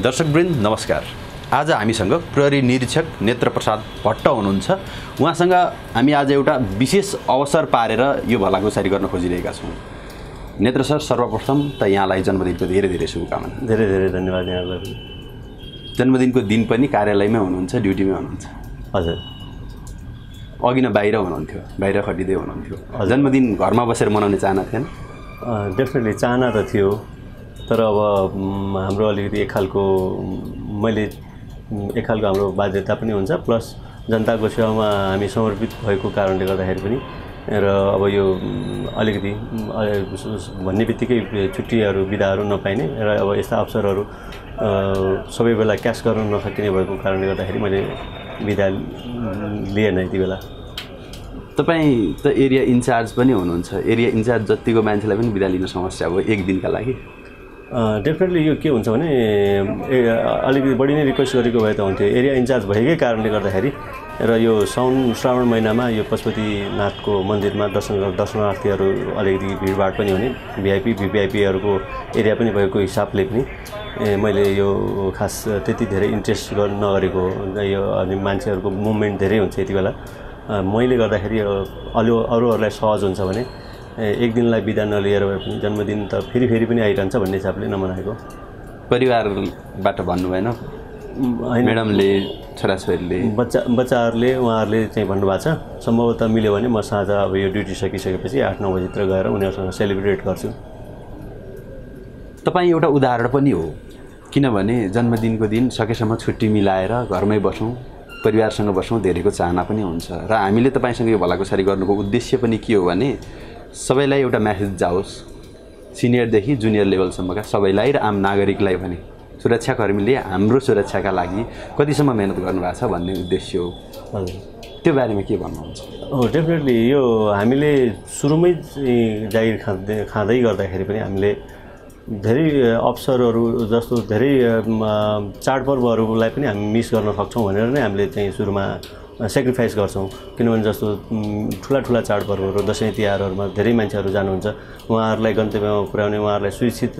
दर्शकवृन्द नमस्कार। आज हामीसँग प्रहरी निरीक्षक नेत्रप्रसाद भट्ट हुनुहुन्छ। उहाँसँग हामी आज एउटा विशेष अवसर पारेर यो भलाकुसारी गर्न खोजिरहेका छौँ। नेत्र सर सर्वप्रथम त यहाँलाई जन्मदिनको धेरै धेरै शुभकामना। धेरै धेरै धन्यवाद यहाँलाई। जन्मदिनको दिन पनि कार्यालयमै हुनुहुन्छ ड्युटीमै हुनुहुन्छ। हजुर। अघि न बाहिर हुनुहुन्थ्यो बाहिर खटिँदै हुनुहुन्थ्यो। जन्मदिन घरमा बसेर मनाउने चाहना थिएन? डेफिनेटली चाहना त थियो। तर अब हाम्रो अलिकति एक खालको मैले एक खालको हाम्रो बाध्यता पनि हुन्छ। प्लस जनताको सेवामा हामी समर्पित भएको कारणले गर्दाखेरि पनि र अब यो अलिकति भन्ने बित्तिकै छुट्टीहरू बिदाहरू नपाइने र अब यस्ता अवसरहरू सबै बेला क्यास गर्न नसकिने भएको कारणले गर्दाखेरि मैले बिदा लिएन यति बेला। तपाईँ त एरिया इन्चार्ज पनि हुनुहुन्छ। एरिया इन्चार्ज जतिको मान्छेलाई पनि बिदा लिन समस्या हो एक दिनका लागि। डेफिनेटली यो के हुन्छ भने अलिकति बढी नै रिक्वेस्ट गरेको भए त हुन्थ्यो एरिया इन्चार्ज भएकै कारणले गर्दाखेरि र यो साउन श्रावण महिनामा यो पशुपतिनाथको मन्दिरमा दर्शन दर्शनार्थीहरू अलिकति भिडभाड पनि हुने भिआइपी भिभिआइपीहरूको एरिया पनि भएको हिसाबले पनि मैले यो खास त्यति धेरै इन्ट्रेस्ट नगरेको। यो अनि मान्छेहरूको मुभमेन्ट धेरै हुन्छ यति बेला मैले गर्दाखेरि अरू अरूहरूलाई सहज हुन्छ भने एक दिनलाई बिदा नलिएर भए पनि जन्मदिन त फेरि फेरि पनि आइरहन्छ भन्ने हिसाबले नमनाएको। परिवारबाट भन्नु भएन? उम्, होइन। म्याडमले छोराछोरीले बच्चा बच्चाहरूले उहाँहरूले चाहिँ भन्नुभएको छ सम्भवतः मिल्यो भने म साँझ अब यो ड्युटी सकिसकेपछि आठ नौ बजीतिर गएर उनीहरूसँग सेलिब्रेट गर्छु। तपाईँ एउटा उदाहरण पनि हो किनभने जन्मदिनको दिन सकेसम्म छुट्टी मिलाएर घरमै बसौँ परिवारसँग बसौँ धेरैको चाहना पनि हुन्छ। र हामीले तपाईँसँग यो भलाकुसारी गर्नुको उद्देश्य पनि के हो भने सबैलाई एउटा म्यासेज जाओस्। सिनियरदेखि जुनियर लेभलसम्मका सबैलाई र आम नागरिकलाई पनि सुरक्षाकर्मीले हाम्रो सुरक्षाका लागि कतिसम्म मिहिनेत गर्नुभएको छ भन्ने उद्देश्य हो। हजुर। त्यो बारेमा के भन्नुहुन्छ? हो डेफिनेटली यो हामीले सुरुमै जागिर खाँदै खाँदै गर्दाखेरि पनि हामीले धेरै अवसरहरू जस्तो धेरै चाडपर्वहरूलाई पनि हामी मिस गर्न सक्छौँ भनेर नै हामीले चाहिँ सुरुमा सेक्रिफाइस गर्छौँ। किनभने जस्तो ठुला ठुला चाडपर्वहरू दसैँ तिहारहरूमा धेरै मान्छेहरू जानुहुन्छ। उहाँहरूलाई गन्तव्यमा पुर्याउने उहाँहरूलाई सुरक्षित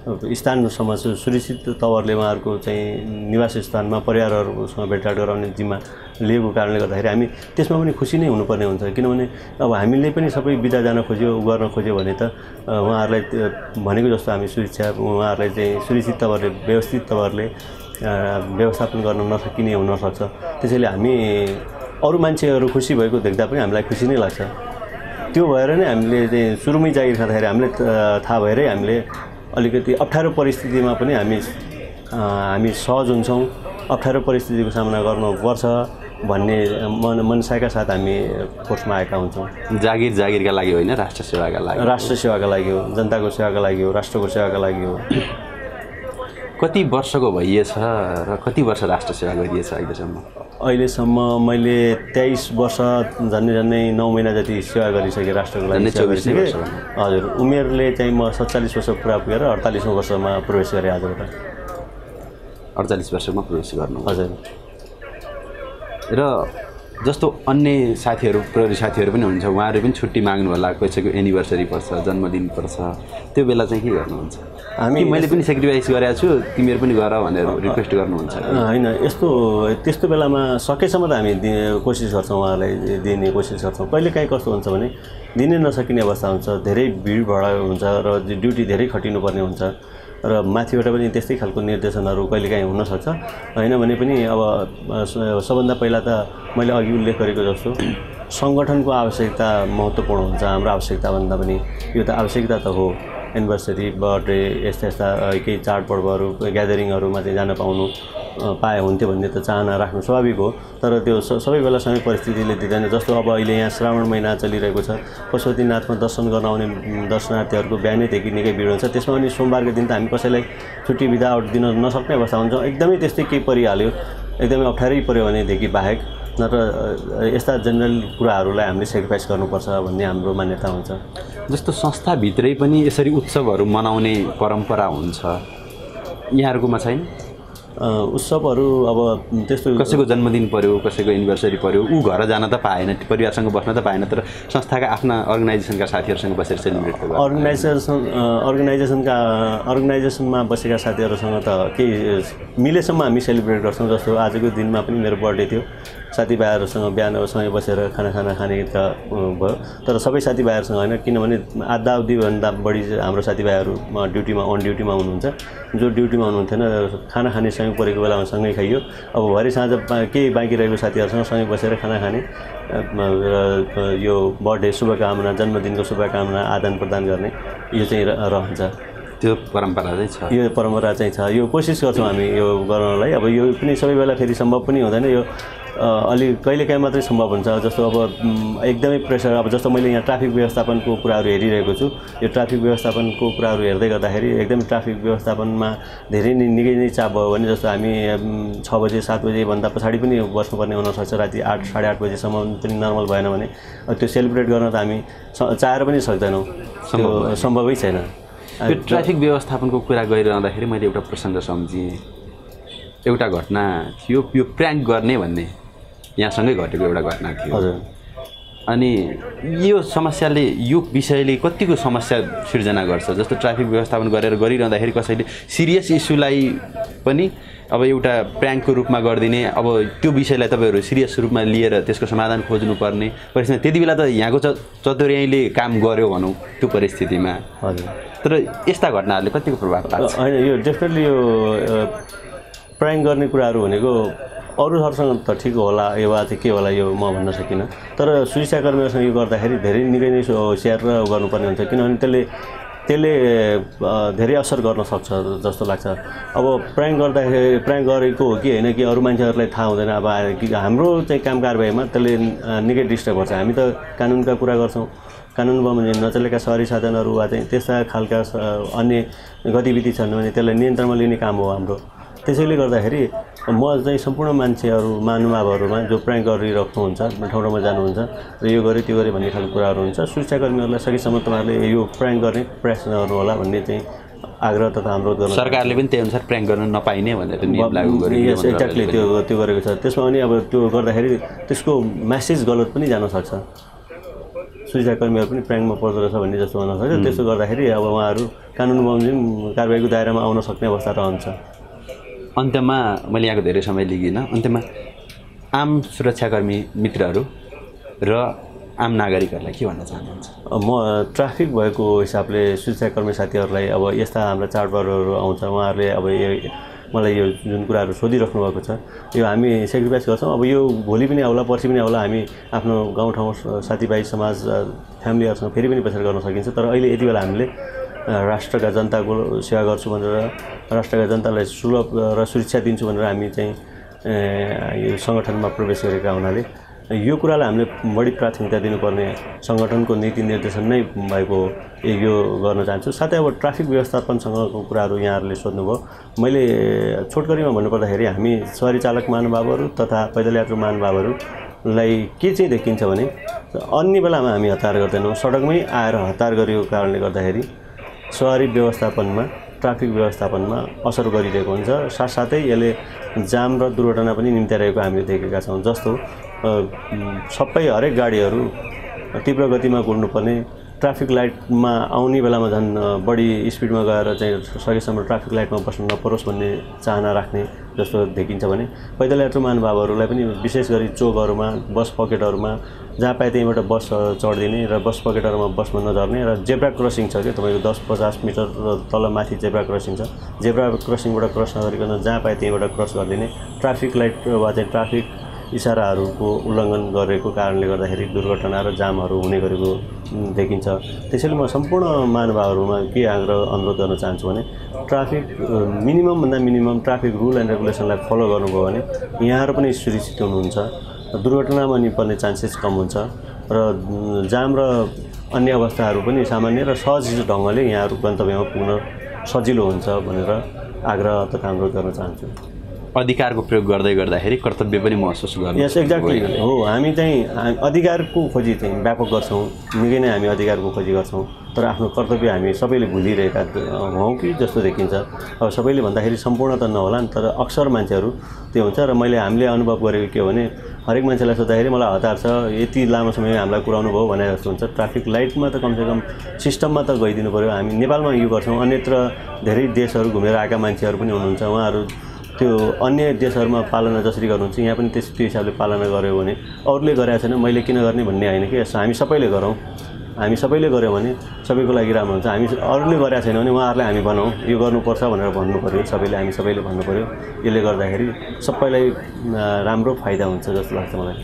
स्थानसम्म सुरक्षित तवरले उहाँहरूको चाहिँ निवास स्थानमा परिवारहरूसँग भेटघाट गराउने जिम्मा लिएको कारणले गर्दाखेरि हामी त्यसमा पनि खुसी नै हुनुपर्ने हुन्छ। किनभने अब हामीले पनि सबै बिदा जान खोज्यो गर्न खोज्यो भने त उहाँहरूलाई भनेको जस्तो हामी सुरक्षा उहाँहरूलाई चाहिँ सुरक्षित तवरले व्यवस्थित तवरले व्यवस्थापन गर्न नसकिने हुनसक्छ। त्यसैले हामी अरू मान्छेहरू खुसी भएको देख्दा पनि हामीलाई खुसी नै लाग्छ। त्यो भएर नै हामीले चाहिँ सुरुमै जागिर खाँदाखेरि हामीले थाहा भएरै हामीले अलिकति अप्ठ्यारो परिस्थितिमा पनि हामी हामी सहज हुन्छौँ। अप्ठ्यारो परिस्थितिको सामना गर्नुपर्छ भन्ने मन मनसायका साथ हामी फोर्समा आएका हुन्छौँ। जागिर जागिरका लागि होइन? राष्ट्र सेवाका लागि। राष्ट्र सेवाका लागि हो जनताको सेवाका लागि हो राष्ट्रको सेवाका लागि हो। कति वर्षको भइएछ र कति वर्ष राष्ट्र सेवा गरिएछ अहिलेसम्म? अहिलेसम्म मैले तेइस वर्ष झन्डै झन्डै नौ महिना जति सेवा गरिसकेँ राष्ट्रको लागि झन्डै सेवा 24 गरिसकेँ। वर्ष भनौँ। हजुर उमेरले चाहिँ म सत्तालिस वर्ष पुरा पुगेर अडतालिसौँ वर्षमा प्रवेश गरेँ आजबाट अडचालिस वर्षमा प्रवेश गर्नु। हजुर। र जस्तो अन्य साथीहरू प्रहरी साथीहरू पनि हुन्छ। उहाँहरू पनि छुट्टी माग्नु होला कसैको एनिभर्सरी पर्छ जन्मदिन पर्छ। त्यो बेला चाहिँ के गर्नुहुन्छ? हामी मैले पनि सेक्रिफाइस गरेको छु तिमीहरू पनि गर भनेर रिक्वेस्ट गर्नुहुन्छ? होइन यस्तो त्यस्तो बेलामा सकेसम्म त हामी कोसिस गर्छौँ उहाँलाई दिने कोसिस गर्छौँ। कहिले काहीँ कस्तो हुन्छ भने दिनै नसकिने अवस्था हुन्छ धेरै भिडभाड हुन्छ र ड्युटी धेरै खटिनुपर्ने हुन्छ। र माथिबाट पनि त्यस्तै खालको निर्देशनहरू कहिलेकाहीँ हुनसक्छ। होइन भने पनि अब सबभन्दा पहिला त मैले अघि उल्लेख गरेको जस्तो सङ्गठनको आवश्यकता महत्त्वपूर्ण हुन्छ। हाम्रो आवश्यकताभन्दा पनि यो त आवश्यकता त हो। एनिभर्सरी बर्थडे यस्ता यस्ता केही चाडपर्वहरू ग्यादरिङहरूमा चाहिँ जान पाउनु पाए हुन्थ्यो भन्ने त चाहना राख्नु स्वाभाविक हो। तर त्यो सबै बेला समय परिस्थितिले दिँदैन जस्तो अब अहिले यहाँ श्रावण महिना चलिरहेको छ पशुपतिनाथमा दर्शन गर्न आउने दर्शनार्थीहरूको बिहानैदेखि निकै भिड हुन्छ। त्यसमा पनि सोमबारको दिन त हामी कसैलाई छुट्टी बिदा दिन नसक्ने अवस्था हुन्छ। एकदमै त्यस्तै केही परिहाल्यो। एकदमै अप्ठ्यारै पऱ्यो भनेदेखि बाहेक। नत्र यस्ता जेनरल कुराहरूलाई हामीले सेक्रिफाइस गर्नुपर्छ भन्ने हाम्रो मान्यता हुन्छ। जस्तो संस्थाभित्रै पनि यसरी उत्सवहरू मनाउने परम्परा हुन्छ यहाँहरूकोमा छैन? उत्सवहरू अब त्यस्तो कसैको जन्मदिन पर्यो कसैको एनिभर्सरी पर्यो ऊ घर जान त पाएन परिवारसँग बस्न त पाएन तर संस्थाका आफ्ना अर्गनाइजेसनका साथीहरूसँग बसेर सेलिब्रेट अर्गनाइजेसन अर्गनाइजेसनका अर्गनाइजेसनमा बसेका साथीहरूसँग त केही मिलेसम्म हामी सेलिब्रेट गर्छौँ जस्तो आजको दिनमा पनि मेरो बर्थडे थियो। साथीभाइहरूसँग बिहान सँगै बसेर खाना खाना खाने त भयो। तर सबै साथीभाइहरूसँग होइन किनभने आधा अवधिभन्दा बढी हाम्रो साथीभाइहरू ड्युटीमा अन ड्युटीमा हुनुहुन्छ। जो ड्युटीमा हुनुहुन्थेन खाना खाने सँगै परेको बेलामा सँगै खाइयो। अब भरे साँझ केही बाँकी रहेको साथीहरूसँग सँगै बसेर खाना खाने र यो बर्थडे शुभकामना जन्मदिनको शुभकामना आदान प्रदान गर्ने यो चाहिँ रहन्छ। त्यो परम्परा चाहिँ छ। यो परम्परा चाहिँ छ। यो कोसिस गर्छौँ हामी यो गर्नलाई। अब यो पनि सबै बेला फेरि सम्भव पनि हुँदैन। यो अलि कहिलेकाहीँ मात्रै सम्भव हुन्छ। जस्तो अब एकदमै प्रेसर अब जस्तो मैले यहाँ ट्राफिक व्यवस्थापनको कुराहरू हेरिरहेको छु। यो ट्राफिक व्यवस्थापनको कुराहरू हेर्दै गर्दाखेरि एकदमै ट्राफिक व्यवस्थापनमा धेरै नै निकै नै चाप भयो भने जस्तो हामी छ बजे सात बजेभन्दा पछाडि पनि बस्नुपर्ने हुनसक्छ राति आठ साढे आठ बजीसम्म पनि नर्मल भएन भने। त्यो सेलिब्रेट गर्न त हामी चाहेर पनि सक्दैनौँ। त्यो सम्भवै छैन। यो ट्राफिक व्यवस्थापनको कुरा गरिरहँदाखेरि मैले एउटा प्रसङ्ग सम्झेँ। एउटा घटना थियो। यो प्र्याङ्क गर्ने भन्ने यहाँसँगै घटेको एउटा घटना थियो। हजुर। अनि यो समस्याले यो विषयले कतिको समस्या सिर्जना गर्छ? जस्तो ट्राफिक व्यवस्थापन गरेर गरिरहँदाखेरि कसैले सिरियस इस्युलाई पनि अब एउटा प्र्याङ्कको रूपमा गरिदिने अब त्यो विषयलाई तपाईँहरू सिरियस रूपमा लिएर त्यसको समाधान खोज्नुपर्ने परिस्थिति। त्यति बेला त यहाँको च चतुर्याइले काम गर्यो भनौँ त्यो परिस्थितिमा। हजुर। तर यस्ता घटनाहरूले कतिको प्रभाव पार्छ? होइन यो डेफिनेटली यो प्राइङ गर्ने कुराहरू भनेको अरूहरूसँग त ठिक होला यो वा चाहिँ के होला यो म भन्न सकिनँ। तर सुरक्षाकर्मीहरूसँग यो गर्दाखेरि धेरै निकै नै होसियार र गर्नुपर्ने हुन्छ किनभने त्यसले त्यसले धेरै असर गर्न सक्छ जस्तो लाग्छ। अब प्राङ गर्दाखेरि प्राङ गरेको हो कि होइन कि अरू मान्छेहरूलाई थाहा हुँदैन अब कि हाम्रो चाहिँ काम कारबाहीमा त्यसले निकै डिस्टर्ब गर्छ। हामी त कानुनका कुरा गर्छौँ कानुन बमोजिम नचलेका सहरी साधनहरू वा चाहिँ त्यस्ता खालका अन्य गतिविधि छन् भने त्यसलाई नियन्त्रणमा लिने काम हो हाम्रो। त्यसैले गर्दाखेरि म चाहिँ सम्पूर्ण मान्छेहरू महानुभावहरूमा जो प्राङ गरिराख्नुहुन्छ ठाउँ ठाउँमा जानुहुन्छ र यो गऱ्यो त्यो गऱ्यो भन्ने खालको कुराहरू हुन्छ। सुरक्षाकर्मीहरूलाई सकेसम्म तपाईँहरूले यो प्राङ गर्ने प्रयास गर्नु होला भन्ने चाहिँ आग्रह तथा अनुरोध गर्नु सरकारले पनि त्यही अनुसार प्र्याङ्क गर्न नपाइने भनेर नियम लागू गरेको यस एक्ज्याक्टली त्यो त्यो गरेको छ। त्यसमा पनि अब त्यो गर्दाखेरि त्यसको म्यासेज गलत पनि जान सक्छ। सुरक्षाकर्मीहरू पनि प्राङमा पर्दो रहेछ भन्ने जस्तो हुनसक्छ त्यसो गर्दाखेरि अब उहाँहरू कानुन बमोजिम कारवाहीको दायरामा आउन सक्ने अवस्था रहन्छ। अन्त्यमा मैले यहाँको धेरै समय लिगिनँ अन्त्यमा आम सुरक्षाकर्मी मित्रहरू र आम नागरिकहरूलाई के भन्न चाहनुहुन्छ? म ट्राफिक भएको हिसाबले सुरक्षाकर्मी साथीहरूलाई अब यस्ता हाम्रा चाडबाडहरू आउँछ उहाँहरूले अब मलाई यो जुन कुराहरू सोधिराख्नु भएको छ यो हामी सेक्रिफाइस गर्छौँ। अब यो भोलि पनि आउला पर्सि पनि आउला हामी आफ्नो गाउँठाउँ साथीभाइ समाज फ्यामिलीहरूसँग फेरि पनि बसेर गर्न सकिन्छ। तर अहिले यति बेला हामीले राष्ट्रका जनताको सेवा गर्छु भनेर राष्ट्रका जनतालाई सुलभ र सुरक्षा दिन्छु भनेर हामी चाहिँ यो सङ्गठनमा प्रवेश गरेका हुनाले यो कुरालाई हामीले बढी प्राथमिकता दिनुपर्ने सङ्गठनको नीति निर्देशन नै भएको यो गर्न चाहन्छु। साथै अब ट्राफिक व्यवस्थापनसँगको कुराहरू यहाँहरूले सोध्नुभयो। मैले छोटकरीमा भन्नुपर्दाखेरि हामी सवारी चालक महानुभावहरू तथा पैदल यात्रु महानुभावहरूलाई के चाहिँ देखिन्छ भने अन्य बेलामा हामी हतार गर्दैनौँ। सडकमै आएर हतार गरेको कारणले गर्दाखेरि सवारी व्यवस्थापनमा ट्राफिक व्यवस्थापनमा असर गरिरहेको हुन्छ। साथसाथै यसले जाम र दुर्घटना पनि निम्त्याइरहेको हामीले देखेका छौँ। जस्तो सबै हरेक गाडीहरू तीव्र गतिमा कुर्नुपर्ने ट्राफिक लाइटमा आउने बेलामा झन् बढी स्पिडमा गएर चाहिँ सकेसम्म ट्राफिक लाइटमा बस्नु नपरोस् भन्ने चाहना राख्ने जस्तो देखिन्छ भने पैदल यात्रु महानुभावहरूलाई पनि विशेष गरी चोकहरूमा बस पकेटहरूमा जहाँ पाए त्यहीँबाट बस चढिदिने र बस पकेटहरूमा बसमा नझर्ने र जेब्रा क्रसिङ छ कि तपाईँको दस पचास मिटर तल माथि जेब्रा क्रसिङ छ। जेब्रा क्रसिङबाट क्रस नगरिकन जहाँ पाए त्यहीँबाट क्रस गरिदिने। ट्राफिक लाइट वा चाहिँ ट्राफिक इसाराहरूको उल्लङ्घन गरेको कारणले गर्दाखेरि दुर्घटना र जामहरू हुने गरेको देखिन्छ। त्यसैले म सम्पूर्ण महानुभावहरूमा के आग्रह अनुरोध गर्न चाहन्छु भने ट्राफिक मिनिममभन्दा मिनिमम ट्राफिक रुल एन्ड रेगुलेसनलाई फलो गर्नुभयो भने यहाँहरू पनि सुरक्षित हुनुहुन्छ। दुर्घटनामा नि पर्ने चान्सेस कम हुन्छ र जाम र अन्य अवस्थाहरू पनि सामान्य र सहज ढङ्गले यहाँहरू गन्तव्यमा पुग्न सजिलो हुन्छ भनेर आग्रह तथा अनुरोध गर्न चाहन्छु। अधिकारको प्रयोग गर्दै गर्दाखेरि कर्तव्य पनि महसुस गर्नु यस एक्ज्याक्टली हो हामी चाहिँ अधिकारको खोजी चाहिँ व्यापक गर्छौँ। निकै नै हामी अधिकारको खोजी गर्छौँ। तर आफ्नो कर्तव्य हामी सबैले भुलिरहेका हौँ कि जस्तो देखिन्छ। अब सबैले भन्दाखेरि सम्पूर्ण त नहोला नि तर अक्सर मान्छेहरू त्यो हुन्छ र मैले हामीले अनुभव गरेको के हो भने हरेक मान्छेलाई सोद्धाखेरि मलाई हतार छ यति लामो समय हामीलाई कुराउनु भयो भने जस्तो हुन्छ। ट्राफिक लाइटमा त कमसेकम सिस्टममा त गइदिनु पऱ्यो हामी नेपालमा यो गर्छौँ। अन्यत्र धेरै देशहरू घुमेर आएका मान्छेहरू पनि हुनुहुन्छ। उहाँहरू त्यो अन्य देशहरूमा पालना जसरी गर्नुहुन्छ यहाँ पनि त्यस त्यो हिसाबले पालना गऱ्यो भने अरूले गरेको छैन मैले किन गर्ने भन्ने होइन कि। यस्तो हामी सबैले गरौँ। हामी सबैले गऱ्यौँ भने सबैको लागि राम्रो हुन्छ। हामी अरूले गरेको छैन भने उहाँहरूलाई हामी भनौँ। यो गर्नुपर्छ भनेर भन्नु पऱ्यो सबैले हामी सबैले भन्नु पऱ्यो यसले गर्दाखेरि सबैलाई राम्रो फाइदा हुन्छ जस्तो लाग्छ मलाई।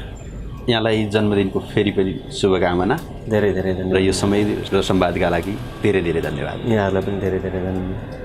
यहाँलाई जन्मदिनको फेरि पनि शुभकामना धेरै धेरै र धन्यवाद। यो समय र संवादका लागि धेरै धेरै धन्यवाद। यहाँहरूलाई पनि धेरै धेरै धन्यवाद।